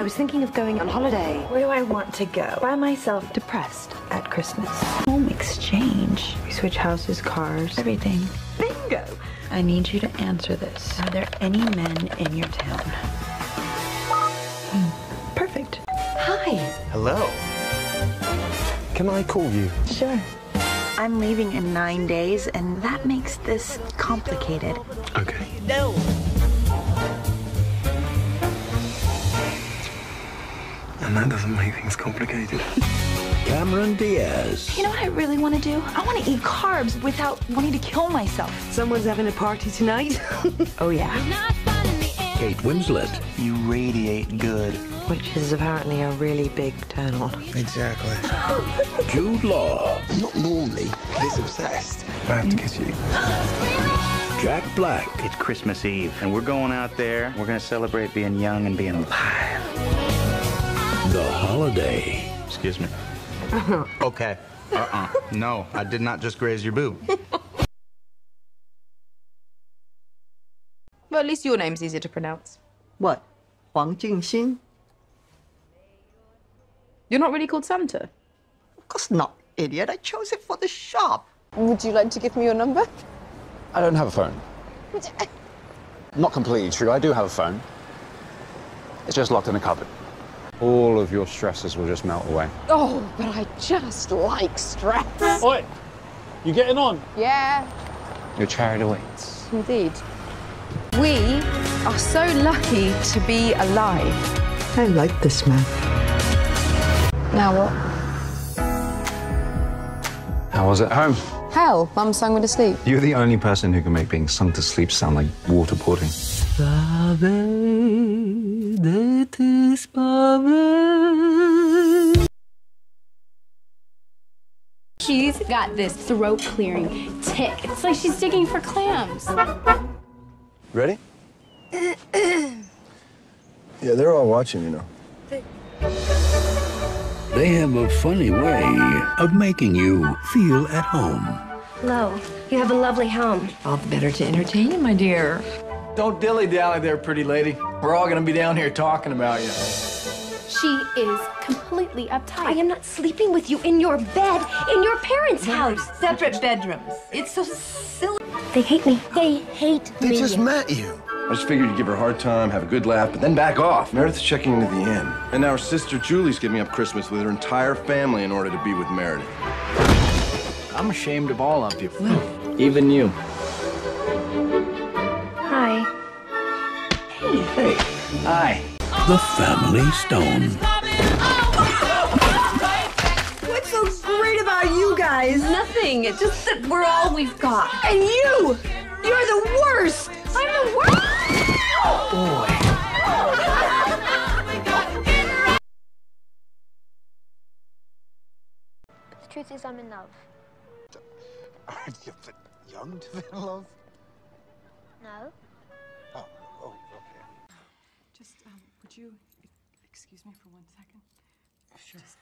I was thinking of going on holiday. Where do I want to go? By myself, depressed at Christmas. Home exchange. We switch houses, cars. Everything. Bingo! I need you to answer this. Are there any men in your town? Hmm. Perfect. Hi. Hello. Can I call you? Sure. I'm leaving in nine days, and that makes this complicated. Okay. No. That doesn't make things complicated. Cameron Diaz. You know what I really want to do? I want to eat carbs without wanting to kill myself. Someone's having a party tonight. Oh, yeah. Kate Winslet. You radiate good. Which is apparently a really big turn on. Exactly. Jude Law. Not normally this obsessed. I have to kiss you. Jack Black. It's Christmas Eve, and we're going out there. We're gonna celebrate being young and being alive. The Holiday. Excuse me. okay. Uh-uh. No, I did not just graze your boob. Well, at least your name's easier to pronounce. What? Huang Jingxin? You're not really called Santa. Of course not, idiot. I chose it for the shop. Would you like to give me your number? I don't have a phone. Not completely true. I do have a phone. It's just locked in a cupboard. All of your stresses will just melt away. Oh, but I just like stress. Oi, you getting on? Yeah, You're carried away. indeed. We are so lucky to be alive. I like this man. Now what? How was it home? Hell, Mum sung me to sleep. You're the only person who can make being sung to sleep sound like waterboarding. She's got this throat clearing tick. It's like she's digging for clams. Ready? Yeah, they're all watching, you know. They have a funny way of making you feel at home. Hello. You have a lovely home. All the better to entertain you, my dear. Don't dilly dally there, pretty lady. We're all gonna be down here talking about you. She is completely uptight. I am not sleeping with you in your bed in your parents' house. Separate bedrooms. It's so silly. They hate me. They hate They me. just met you. I just figured you'd give her a hard time, have a good laugh, but then back off. Meredith's checking into the inn. And now her sister Julie's giving up Christmas with her entire family in order to be with Meredith. I'm ashamed of all of you. Even you. Hey. Hi. The Family Stone. What's so great about you guys? Nothing. It's just that we're all we've got. And you! You're the worst! I'm the worst. Boy. The truth is, I'm in love. Aren't you a bit young to be in love? No? Would you excuse me for one second? Sure. Just,